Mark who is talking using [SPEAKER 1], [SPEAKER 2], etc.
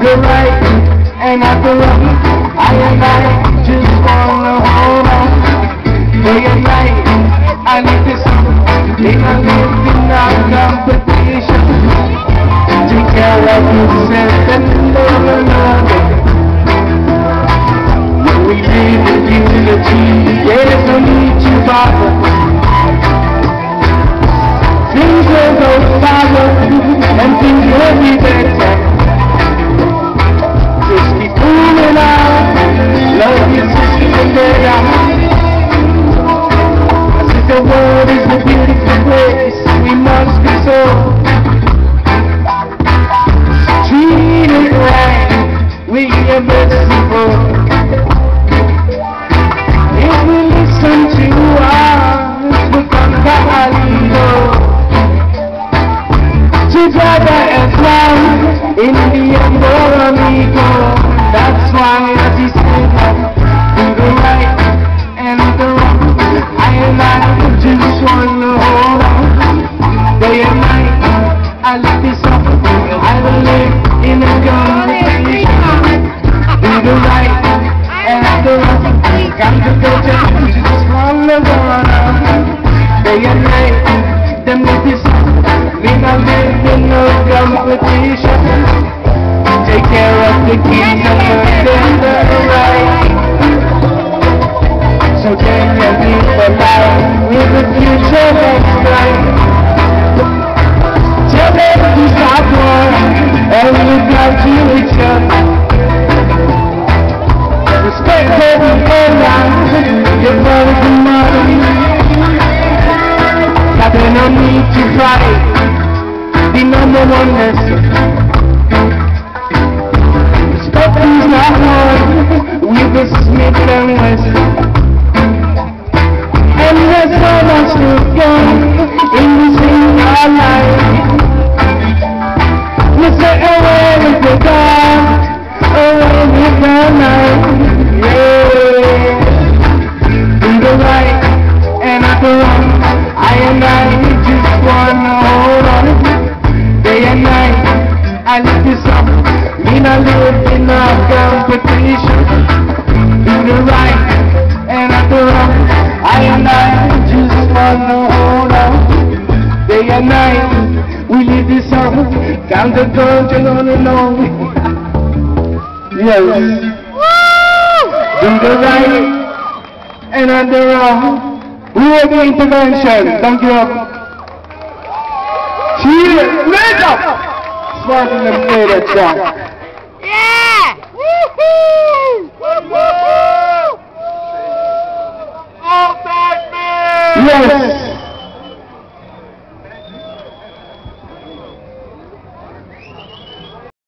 [SPEAKER 1] the right and not the wrong. I and I just wanna hold on. Day and night, I need this in a living our competition. Take care of yourself and love another. We live in unity, there's no need to bother. Together as one, in the end, amigo. That's why I said, do the right and the wrong. I and I just wanna hold on. Day and night, I live this up. I will live in a competition. Do the right and the wrong. Got to go down, just wanna go on. Day and night, this up. Me not live in no competition. Take care of the kingdom and then the right. So can you a life with a future say away with the dark, away with the night. Hold on. Day and night, I live this up. Me not live in a competition. Do the right and not the wrong. I and I just wanna hold on. Day and night, we live this up. Down the road, you're gonna know. yes. Do the right and not the wrong. We will the intervention. Thank you. Make up. Smart in the favorite song.
[SPEAKER 2] Yeah! Woohoo! Woo-hoo! All back man!
[SPEAKER 1] Yes.